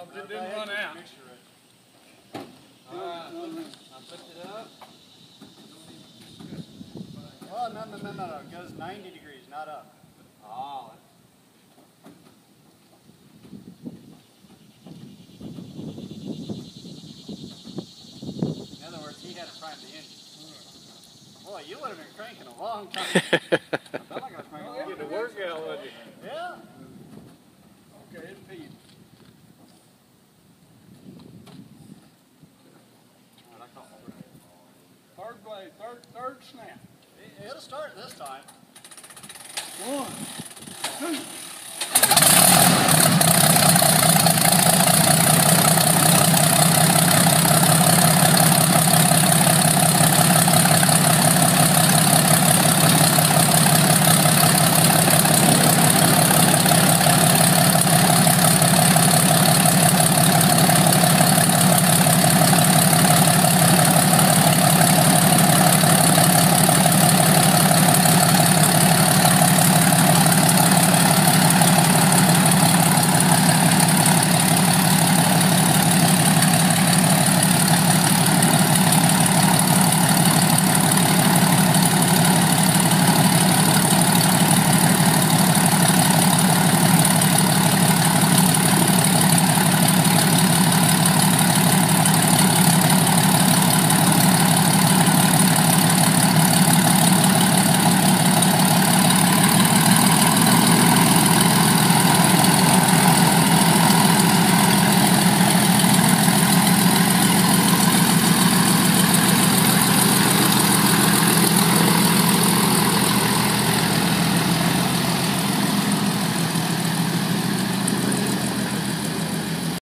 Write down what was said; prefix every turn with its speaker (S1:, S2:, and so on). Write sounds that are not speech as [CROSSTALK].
S1: Uh, it didn't run out.
S2: Alright, I picked it up.
S3: Well, no, no, no, no, it goes 90 degrees, not up.
S2: Oh,
S3: In other words, he had to prime the engine. Boy, you would have been cranking a long time. [LAUGHS] I felt like I was cranking. You get to work
S1: out, would you?
S3: Yeah.
S1: Okay, it feeds. Third blade, third, third snap.
S3: It- It'll start this time.
S1: One, two,